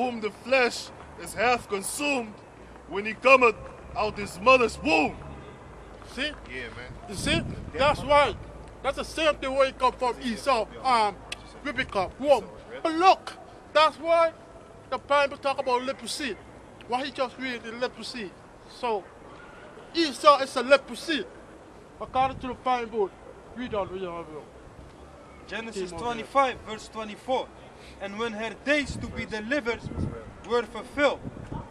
whom the flesh is half consumed when he cometh out his mother's womb. See? Yeah, man. You see? That's right. That's the same thing where you come from Esau, um, Rebecca, womb. But look, that's why the Bible talk about leprosy. Why he just read the leprosy. So, Esau is a leprosy. According to the Bible, read on, read on, read on. Genesis 25, verse 24. And when her days to be delivered were fulfilled,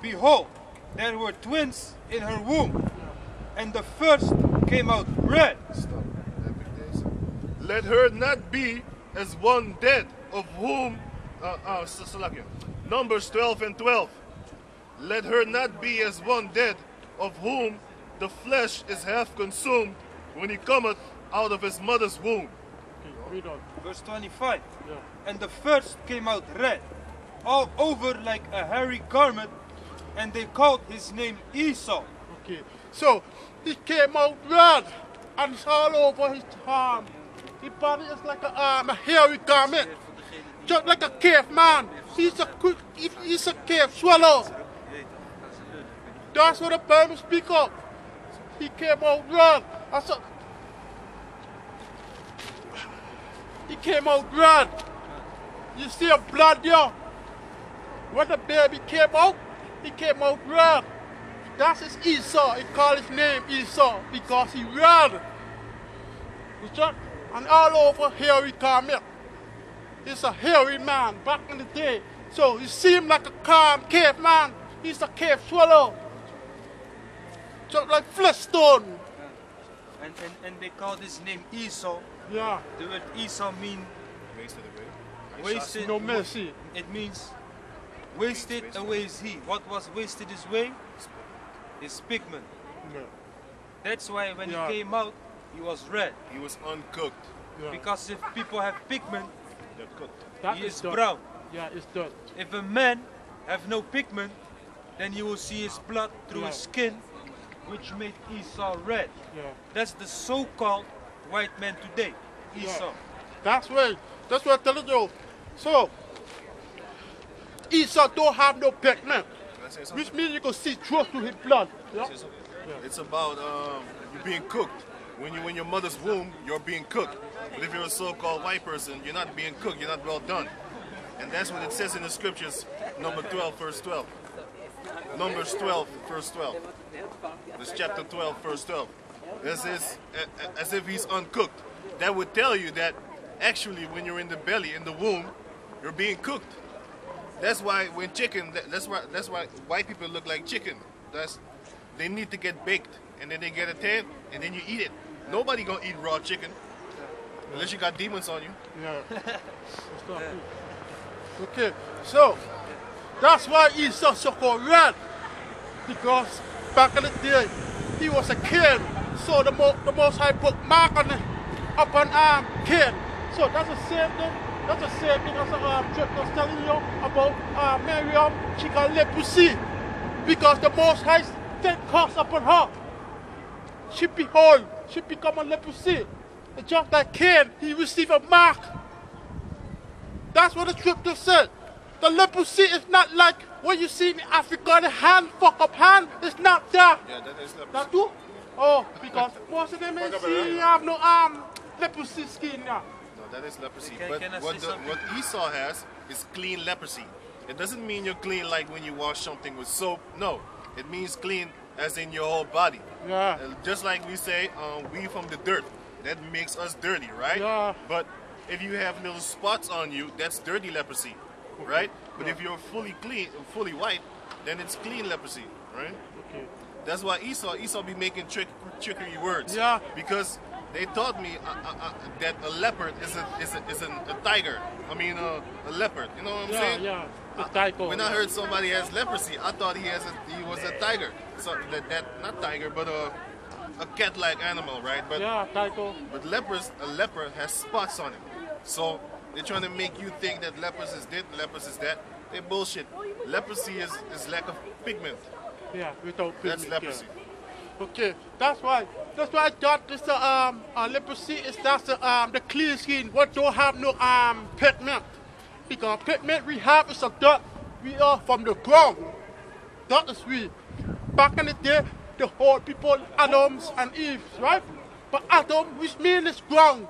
behold, there were twins in her womb. And the first came out red. Let her not be as one dead, of whom, uh, uh, Numbers 12 and 12. Let her not be as one dead, of whom the flesh is half consumed when he cometh out of his mother's womb. Okay, read on. Verse 25. Yeah. And the first came out red, all over like a hairy garment, and they called his name Esau. Okay, so he came out red and it's all over his arm. His body is like a, um, a hairy garment, just like a caveman. He's a quick, he's a cave swallow. That's what the Bible speak of. He came out red. I said, he came out red. You see a blood there. When the baby came out, he came out red. That's his Esau. He called his name Esau because he red. And all over hairy garment. He's a hairy man back in the day. So he seemed like a calm caveman. He's a cave swallow. Just like Flintstone. And, and, and they called his name Esau. Yeah. The word Esau mean Wasted wasted. No mercy. It means wasted away is he. What was wasted is way? His pigment. Yeah. That's why when Yeah. he came out, he was red. He was uncooked. Yeah. Because if people have pigment, They're cooked. That he is dirt. brown. Yeah, it's dirt. If a man have no pigment, then you will see his blood through his skin, which made Esau red. Yeah. That's the so-called white man today, Esau. That's right. That's what I'm telling you. So, Esau don't have no pigment, Can I say something? which means you can see through to his blood. Yeah? It's about um, you being cooked. When you're in your mother's womb, you're being cooked. But if you're a so-called white person, you're not being cooked. You're not well done. And that's what it says in the scriptures, number 12, verse 12. Numbers 12, verse 12. This chapter 12, verse 12. This is as if he's uncooked. That would tell you that actually when you're in the belly, in the womb, you're being cooked. That's why when chicken, that's why that's why white people look like chicken. That's they need to get baked and then they get a tan and then you eat it. Nobody gonna eat raw chicken unless you got demons on you. Yeah. Okay, so that's why Esau so so called red. Because back in the day, he was a kid. So the, mo- the most high put mark on it, up on um, kid. So that's the same thing. That's the same thing as um, Trip was telling you about uh, Miriam. She got leprosy. Because the most high take curse upon her. She behold, she become a leprosy. And just like Cain, he received a mark. That's what the scripture said. The leprosy is not like what you see in Africa, the hand, fuck up hand. It's not that. Yeah, that is leprosy. That too? Oh, because most of them ain't see have no um leprosy skin now. No, that is leprosy. Can- but can what, the, what Esau has is clean leprosy. It doesn't mean you're clean like when you wash something with soap. No, it means clean as in your whole body. Yeah. Uh, Just like we say, um, we from the dirt. That makes us dirty, right? Yeah. But if you have little spots on you, that's dirty leprosy, right? But if you're fully clean, fully white, then it's clean leprosy, right? Okay. That's why Esau, Esau be making trick, trickery words. Yeah. Because they taught me uh, uh, uh, that a leopard is a is a, is a, tiger. I mean uh, a leopard. You know what I'm Yeah, saying? yeah. The tycho. When I heard somebody has leprosy, I thought he has a, he was a tiger. So that, that not tiger, but a a cat-like animal, right? But Yeah, tycho. but lepers, a leper has spots on him. So they're trying to make you think that lepers is this, lepers is that. They bullshit. Leprosy is, is lack of pigment. Yeah, without pigment. That's leprosy. yeah. Okay, that's why. That's why I thought this uh, um uh, leprosy is that's the um the clear skin what don't have no um pigment. Because pigment we have is a dirt. We are from the ground. That is we. Back in the day, the whole people, Adams and Eve, right? But Adam, which means is ground.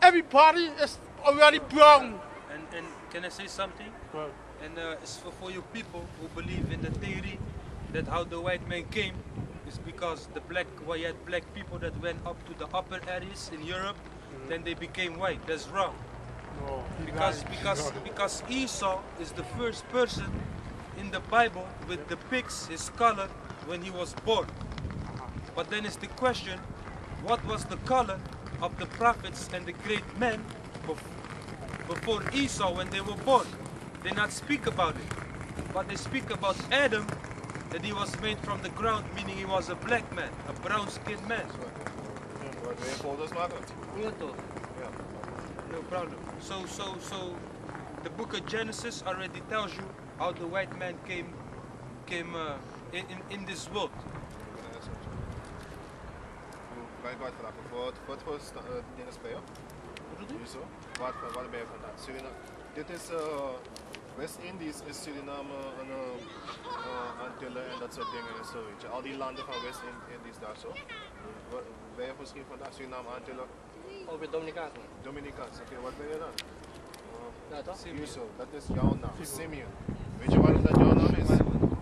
Everybody is already brown. And, and can I say something? Right. And uh, it's for, for you people who believe in the theory that how the white man came is because the black, you had black people that went up to the upper areas in Europe, mm-hmm. then they became white. That's wrong. No. Because because because Esau is the first person in the Bible with the pigs his color when he was born. Uh-huh. But then is the question, what was the color of the prophets and the great men before Esau when they were born? They not speak about it, but they speak about Adam that he was made from the ground, meaning he was a black man, a brown-skinned man. Wat wil je foto's maken? Ja, toch? Ja. No problem. So, so, so, the book of Genesis already tells you how the white man came, came uh, in, in, in this world. Kan ik wat vragen? Wat, wat voor dingen speel je? Hier zo? Wat, waar ben je vandaan? Suriname. Dit is uh, West-Indies, is Suriname en uh, uh, Antillen en dat soort dingen en zo. Weet je. Al die landen van West-Indies daar zo. Ben je misschien vandaan? Suriname, Antillen, Ook weer Dominicaans. Dominicaans. Oké, wat ben je dan? Ja, toch? Dat is jouw naam. Simeon. Weet je waarom dat jouw naam is?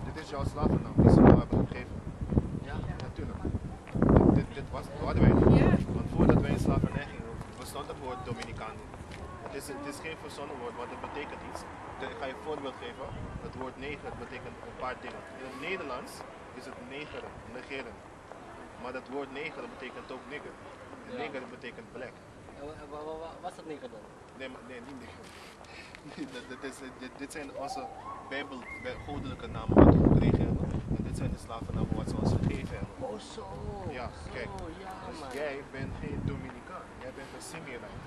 Dit is jouw slavennaam die ze jou hebben gegeven. Ja. Natuurlijk. Dit, dit, dit was, hadden wij niet. Want voordat wij in slavernij gingen, bestond het woord Dominicaan. Het is, het is geen verzonnen woord, want het betekent iets. Ik ga je een voorbeeld geven. Het woord neger betekent een paar dingen. In het Nederlands is het negeren, negeren. Maar dat woord neger betekent ook nigger. En Ja. Neger betekent black. Wat is dat nigger dan? Nee, maar, nee, niet nigger. dit, dit, is, dit, dit zijn onze bijbel, bij- goddelijke namen wat we gekregen hebben. En dit zijn de slavennamen wat ze ons gegeven hebben. Oh, zo. Ja, zo, kijk. ja, Dus man. jij bent geen Dominicaan, jij bent een Simeonite.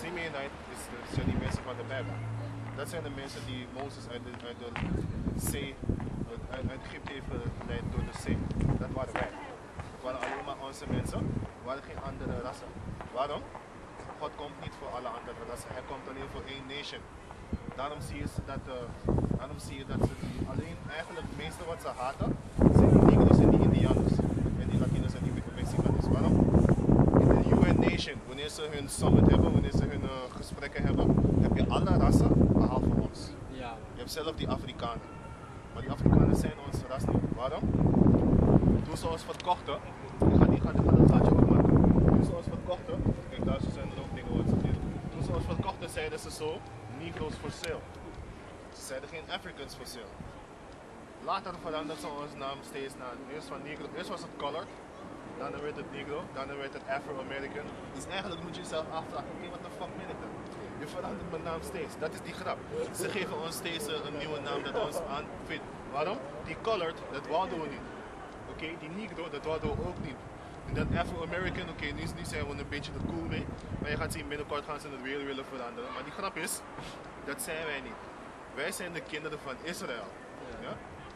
Simeonite is de, zijn die mensen van de Bijbel. Dat zijn de mensen die Mozes uit de, uit de zee, uit, Egypte heeft geleid door de zee. Dat waren wij. Het waren alleen maar onze mensen, er waren geen andere rassen. Waarom? God komt niet voor alle andere rassen, hij komt alleen voor één nation. Daarom zie je dat, eh, daarom zie je dat ze alleen eigenlijk het meeste wat ze haten, zijn die Negro's en die Indianers. En die Latinos en die Mexicanos. Waarom? In de UN Nation, wanneer ze hun summit hebben, wanneer ze hun eh, gesprekken hebben, heb je alle rassen behalve ons. Ja. Je hebt zelf die Afrikanen. Maar die Afrikanen zijn onze ras niet. Waarom? Toen ze ons verkochten, ik ga, ik ga, ik ga dat gaatje opmaken. Toen ze ons verkochten, kijk daar zijn er ook deden. Toen ze ons verkochten zeiden ze zo, Negroes for sale. Ze zeiden geen Africans for sale. Later veranderd ze onze naam steeds naar, eerst van Negro, eerst was het colored, daarna werd het Negro, daarna werd het Afro-American. Dus eigenlijk moet je jezelf afvragen, oké, wat de fuck ben ik dan? Je verandert mijn naam steeds, dat is die grap. Ze geven ons steeds eh, een nieuwe naam dat ons aanvindt. Waarom? Die colored, dat wouden we niet. Oké, die Negro, dat wouden we ook niet. En dat Afro-American, oké, nu, nu zijn we een beetje er cool mee. Maar je gaat zien, binnenkort gaan ze het weer willen veranderen. Maar die grap is, dat zijn wij niet. Wij zijn de kinderen van Israël.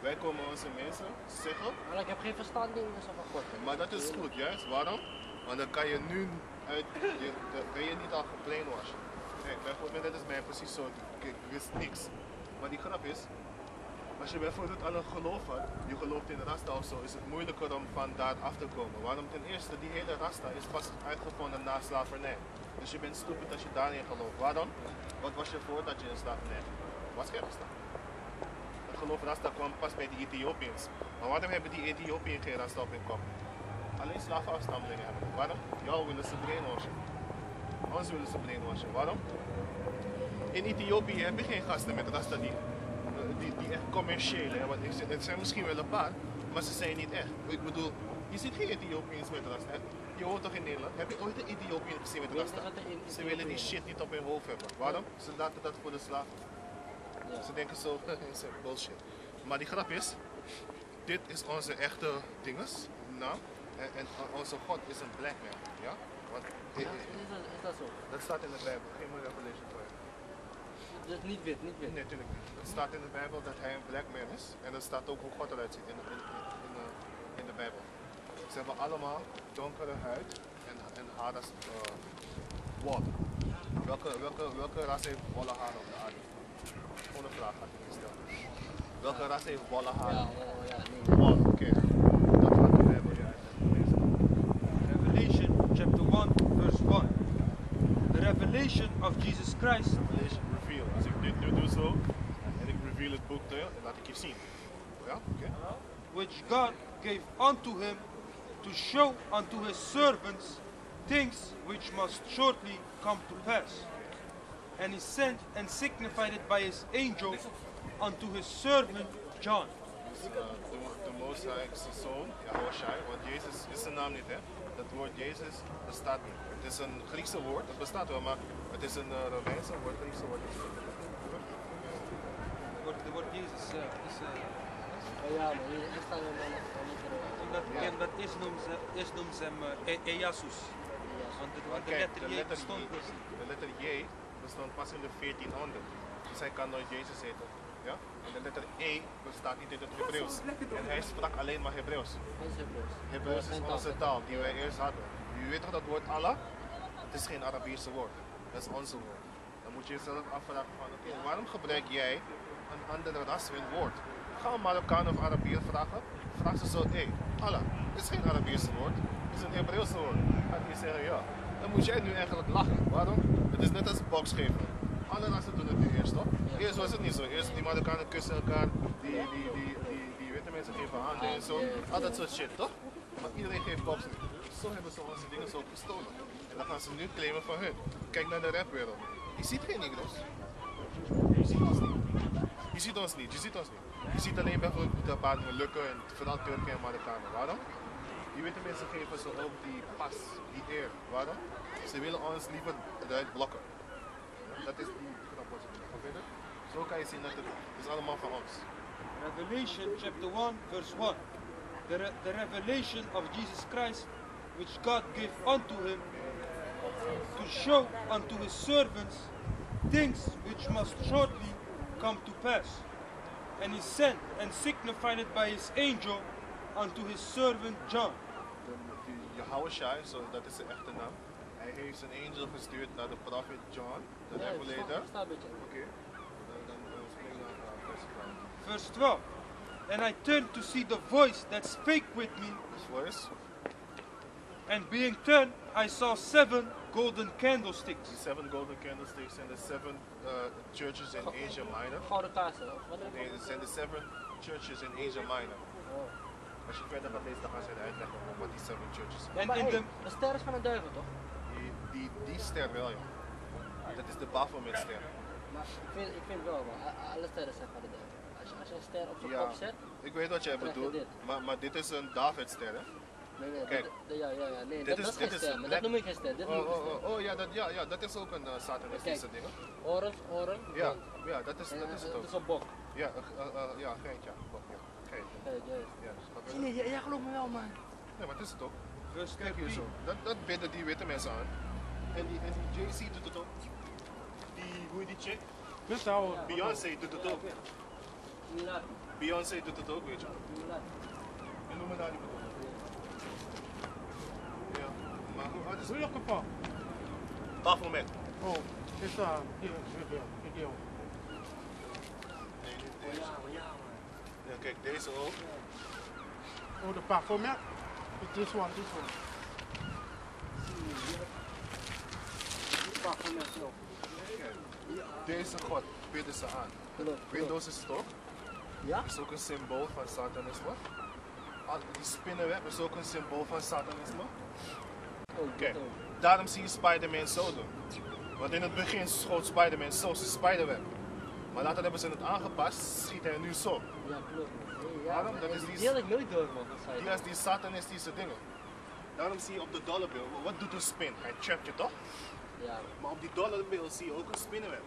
Wij komen onze mensen zeggen, Maar ik heb geen verstand in, dus van kort. maar dat is goed, juist. Waarom? Want dan kan je nu uit, je, dan ben je niet al gebrainwashed. Kijk, bijvoorbeeld, dat is mij precies zo. Er is niks. Maar die grap is, als je bijvoorbeeld al een geloof had, je gelooft in Rasta of zo, is het moeilijker om van daar af te komen. Waarom? Ten eerste, die hele Rasta is pas uitgevonden na slavernij. Dus je bent stupid als je daarin gelooft. Waarom? Wat was je voordat je in slavernij ging? Was geen Rasta. Geloof Rasta kwam pas bij de Ethiopiërs. Maar waarom hebben die Ethiopiërs geen Rasta op hun kop? Alleen slavenafstammelingen hebben. Waarom? Jou willen ze brainwashen. Ons willen ze brainwashen. Waarom? In Ethiopië heb je geen gasten met Rasta die, die, die echt commerciële. Want het zijn misschien wel een paar, maar ze zijn niet echt. Ik bedoel, je ziet geen Ethiopiërs met Rasta. Je woont toch in Nederland? Heb je ooit een Ethiopiër gezien met Rasta? Ze willen die shit niet op hun hoofd hebben. Waarom? Ze laten dat voor de slaven. Ja. Ze denken zo, bullshit. Maar die grap is, dit is onze echte dinges, naam. En, en onze God is een black man. Ja? Want, eh, Ja, eh, is, dat, is dat zo? dat staat in de Bijbel, geen more revelation voor je. Dus niet wit, niet wit. Nee, natuurlijk niet. Het staat in de Bijbel dat hij een black man is. En er staat ook hoe God eruit ziet in, in, in, in, de, in de Bijbel. Ze hebben allemaal donkere huid en, en haar als uh, water. Welke, welke, welke ras heeft volle haar op de aarde? Gewoon een vraag had ik gesteld. Welke ras heeft bolle Ja, haren? ja, ja, nee. Bol, oké. Dat gaat de Bijbel je uitleggen. Revelation chapter 1, verse 1. The revelation of Jesus Christ Revelation reveal. Als ik dit nu doe zo en ik reveal het boek te je, dan laat ik je zien. Ja, oké. which God gave unto him to show unto his servants things which must shortly come to pass. and he sent and signified it by his angel unto zijn servant John. De Mozai zoon, Yahushai, wat Jezus is de naam niet, hè? Dat woord Jezus bestaat niet. Het is een Griekse woord, het bestaat wel, maar het is een eh, Romeinse woord, Griekse woord. Het woord Jezus is. Ja, dat eerst noemen ze hem Easus. Want de letter J stond. De letter J dus. bestond pas in de 1400. Dus hij kan nooit Jezus heten. Ja? En de letter E bestaat niet in het Hebreeuws. En hij sprak alleen maar Hebreeuws. Hebreeuws. Is onze taal. die wij eerst hadden. U weet toch dat woord Allah? Het is geen Arabische woord. Dat is onze woord. Dan moet je jezelf afvragen van oké, waarom gebruik jij een andere ras hun woord? Ga een Marokkaan of Arabier vragen. Vraag ze zo, hé, Allah, het is geen Arabische woord. Het is een Hebreeuwse woord. Gaat hij zeggen ja. Dan moet jij nu eigenlijk lachen. Waarom? Het is net als boksgeven. Alle rassen doen het nu eerst toch? Eerst was het niet zo. Eerst die Marokkanen kussen elkaar, die, die, die, die, die witte mensen geven handen en zo. Al dat soort shit toch? Maar iedereen geeft boksen. Zo hebben ze onze dingen zo gestolen. En dan gaan ze nu claimen van hun. Kijk naar de rapwereld. Je ziet geen Negro's. Je ziet ons niet. Je ziet ons niet, je ziet ons niet. Je ziet alleen bijvoorbeeld de paar Molukken en vooral Turken en Marokkanen. Waarom? Die witte mensen geven ze ook die pas, die eer. Waarom? Ze willen ons liever eruit blokken. Dat is die knop wat ze je dat? Zo kan je zien dat het is allemaal van ons. Revelation chapter 1, verse 1. The, re- the revelation of Jesus Christ, which God gave unto him to show unto his servants things which must shortly come to pass. And he sent and signified it by his angel unto his servant John. De, die Yahushai, zo, dat is zijn echte naam. Hij heeft zijn angel gestuurd naar de prophet John, de Ja, revelator. ik sta een beetje. Oké. 12. Verse 12. And I turned to see the voice that spake with me, Dus voice, and being turned, I saw seven golden candlesticks. die seven golden candlesticks and the seven uh, churches in Asia Minor. Gouden kaarsen, of wat heb Nee, je? het seven churches in Asia Minor. Als je verder gaat lezen, dan gaan ze uitleggen wat die seven churches zijn. En Maar in hey, the een ster is van een duivel, toch? Die, die, die ster wel, ja. Dat is de Baphomet-ster. Maar ik vind, ik vind wel, man. alle sterren zijn van de duivel. Als je, als je een ster op zijn Ja, kop zet, ik weet wat jij bedoelt, maar, maar dit is een David-ster, hè? nee, nee, Kijk. dit- ja, ja, ja, nee, Dit dat, is- dat is dit geen is ster, maar dat noem ik geen ster, dit Oh, oh, oh, oh, ja, dat, ja, ja, dat is ook een uh, satanistische ding. Oren, oren, Ja, ja, dat is, En, dat is het ook. dat is een bok. Ja, uh, uh, ja, geintje. Ja, ja, geintje. Kijk, juist. Ja, snap je? Zie je, jij, gelooft me wel, man. Nee, maar dat is het ook. verse Kijk hier 13. zo. Dat, dat bidden die witte mensen aan. En die, en die JC doet het ook. Die, hoe die chick? Met ouwe. Beyoncé doet het ook. Beyoncé doet het ook, weet je. mulat. En noem me daar die bedoel. Ja, maar hoe oud is je kapot? Baphomet? Oh, is daar. Hier, hier, hier, hier. Nee, niet. Ja, kijk, deze ook. Oh, de Baphomet. This one, this one. Pak mij zo. Deze god bidden ze aan. Windows is het ook. Ja? is ook een symbool van satanisme. Al- Die spinnenweb is ook een symbool van satanisme. Oh, ook. daarom zie je Spider-Man zo doen. Want in het begin schoot Spider-Man zo zijn spiderweb. Maar later hebben ze het aangepast, schiet hij nu zo. Ja, klopt. Nee, ja, Waarom? Dat is die- ik nooit door, man. Dat Die als die satanistische dingen. Daarom zie je op de dollarbill, wat doet een spin? Hij trapt je toch? Ja. Maar op die dollarbill zie je ook een spinnenweb.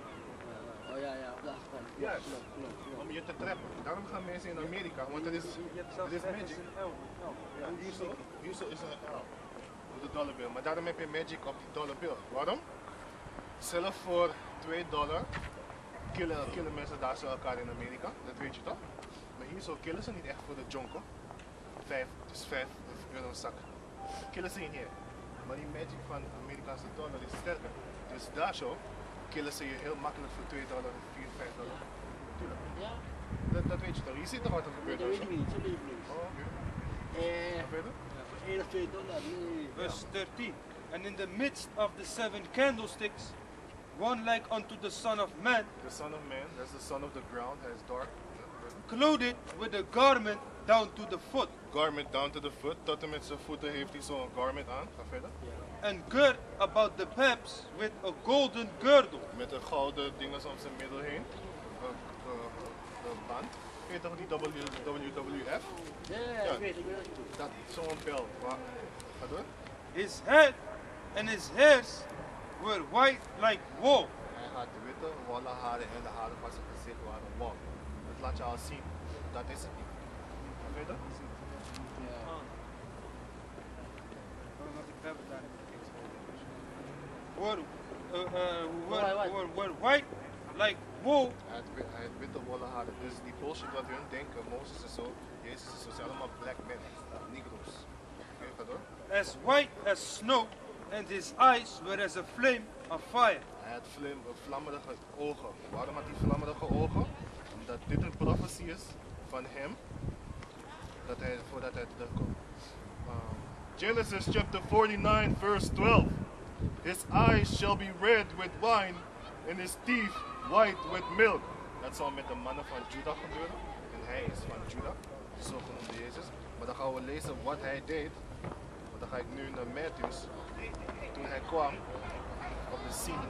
Oh ja, ja, op de achterkant. Klopt. Om je te trappen. Daarom gaan mensen in Amerika, want er is, zelfs is magic. een L. L. Ja, hier zo, is een L. Op de dollarbill. Maar daarom heb je magic op die dollarbill. Waarom? Zelf voor 2 dollar killen, killen mensen daar zo elkaar in Amerika. Dat weet je toch? Maar hier zo killen ze niet echt voor de jonko. Vijf, dus 5 euro een zak. Killen ze niet hier. Maar die magic van Amerikaanse dollar is sterker. Dus daar zo killen ze je heel makkelijk voor 2 dollar, 4, 5 dollar. Tuurlijk. Ja? Dat, dat weet je toch? Je ziet toch wat er Nee, gebeurt? dat weet ik niet. Zo weet ik niet. Oh, oké. Eh, Ga verder. 1 of 2 dollar, nee. Verse 13. And in the midst of the seven candlesticks, one like unto the Son of Man, The son of man, that's the son of the ground, has dark clothed with a garment down to the foot, garment down to the foot. Tot en met zijn voeten heeft hij zo'n garment aan. Ga verder. and girt about the paps with a golden girdle. Met een gouden dinges om zijn middel heen. Een band. Weet je toch die W- WWF? Ja, ja, ik weet, ik weet het niet. Dat zo'n bel. Wa- Ga door. His head and his hairs were white like wool, Hij had witte, wollen haren en de haren van zijn gezicht waren wol. Dat laat je al zien. Dat is het niet. Were, uh, uh, were, Why, why? were, were white like wool, Hij had, wi- hij had witte wollen haren. Dus die bullshit wat hun denken, Mozes is zo, Jezus is zo, zijn allemaal black men, negroes. Oké, ga door. as white as snow, and his eyes were as a flame of fire. Hij had flim, vlammerige ogen. Waarom had hij vlammerige ogen? Omdat dit een profetie is van hem, dat hij, voordat hij terugkomt. Um, Genesis chapter 49 verse 12. His eyes shall be red with wine and his teeth white with milk. Dat zal met de mannen van Juda gebeuren. En hij is van Juda, de zogenoemde Jezus. Maar dan gaan we lezen wat hij deed. Want dan ga ik nu naar Matthews. Toen hij kwam op de scene.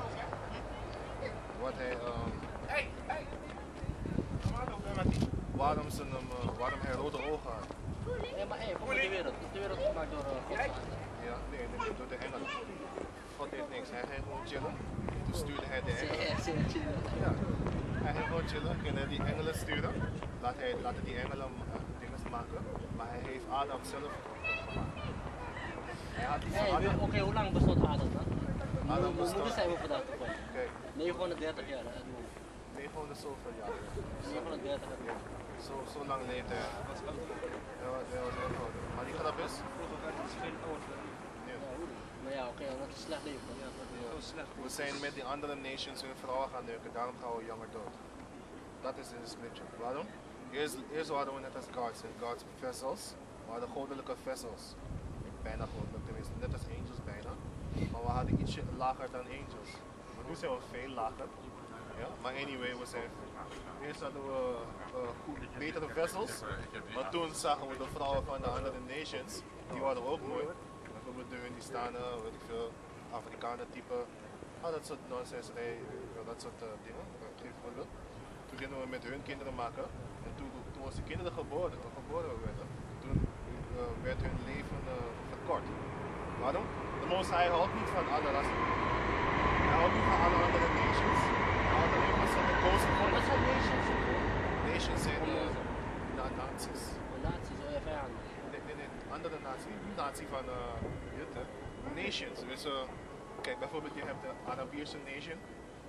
Wat hij, um, waarom, ze hem, uh, waarom hij rode ogen had. Nee, maar kom op de wereld. Is de wereld gemaakt door uh, God? Ja, nee, nee, door de engelen. God deed niks. Hij ging gewoon chillen. Toen stuurde hij de engelen. Ja. Hij ging gewoon chillen, ging hij die engelen sturen. Laat hij, laten die engelen uh, dingen maken. Maar hij heeft Adam zelf gemaakt. Hij had die Hé, van we- Adam. Oké, hoe lang bestond Adam dan? Adam Hoe- moeten zijn we vandaag gekomen? Kijk, 930 jaar, hè? Doe. 900 zoveel jaar. 930 Ja, jaar. zo, zo lang leefde hij. Hij was, hij was heel. Maar die grap is, Ja, hoe dan? Maar ja, oké, dat is een slecht leven. Ja, dat is- we zijn met die andere nations hun vrouwen gaan neuken, daarom gaan we jonger dood. Dat is in de scripture. Waarom? Eerst, eerst waren we net als gods, en gods vessels. We hadden goddelijke vessels. Bijna goddelijk, net als angels bijna. Maar we hadden ietsje lager dan angels. Maar nu zijn we veel lager. Ja? Maar anyway, we zijn. Eerst hadden we uh, betere vessels. Maar toen zagen we de vrouwen van de andere nations. Die waren ook mooi. Bijvoorbeeld de Hindistanen, weet ik veel, Afrikanen type. Ah, dat soort nonsense, dat soort uh, dingen. Geef. Toen gingen we met hun kinderen maken. En toen, toen onze kinderen geboren, geboren werden, toen werd hun leven uh, verkort. Waarom? De Most High houdt niet van alle rassen. Hij houdt niet van alle andere nations. Hij houdt alleen van zijn gekozen volk. Wat zijn nations? Nations zijn uh, na naties. Naties, oh ja, vijanden. Nee, nee, nee, andere natie. Niet natie van uh, dit, hè. Nations. Dus, uh, kijk, bijvoorbeeld je hebt de Arabische nation,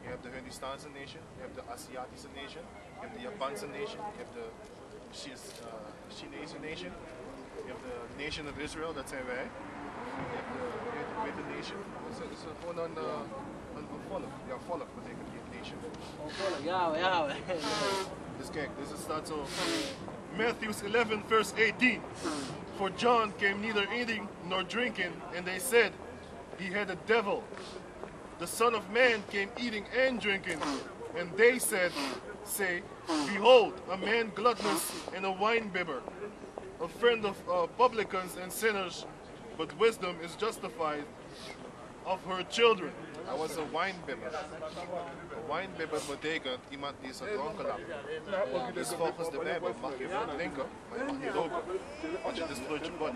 je hebt de Hindistaanse nation, je hebt de Aziatische nation, je hebt de Japanse nation, je hebt de Chi- Chinese nation, je hebt de Nation of Israel, dat zijn wij. Je hebt de witte, witte nation, dat is, dat is gewoon een, uh, een, een volk. Ja, volk betekent die nation. Oh, volk. Ja, hoor, ja. hoor. Dus kijk, dus het staat zo. Matthew 11, verse 18. For John came neither eating nor drinking, and they said he had a devil. The Son of Man came eating and drinking, and they said, Say, Behold, a man gluttonous and a winebibber, a friend of uh, publicans and sinners, but wisdom is justified of her children. Hij was een winebibber. Een winebibber betekent iemand die is een dronkenlap. Dus volgens de Bijbel mag je wel drinken, maar je mag niet roken. Want je destroyt je body.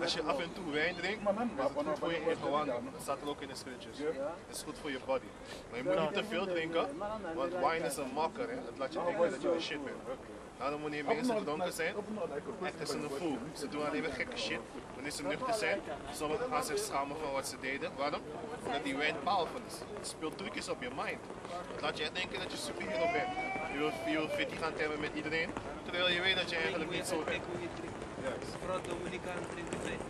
Als je af en toe wijn drinkt, is het goed voor je ingewanden. Dat staat er ook in de scriptures. Het is goed voor je body. Maar je moet niet te veel drinken, want wine is een makker. Hè? Het laat je denken dat je een shit bent. Daarom wanneer mensen dronken zijn, echt is een fool. Ze doen alleen maar gekke shit. Wanneer ze nuchter zijn, sommigen gaan zich schamen van wat ze deden. Waarom? Omdat die wijn powerful is. Het speelt trucjes op je mind. Het laat je denken dat je superhero bent. Je wil, je wil fitty gaan temmen met iedereen, terwijl je weet dat je eigenlijk niet zo bent. Vooral Dominicaan drinken weer.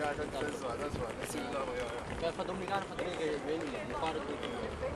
Ja, dat, is waar, dat is waar. Dat is Suriname, ja, ja. Ik ben van Dominicanen van drinken, ik weet niet. Mijn vader het.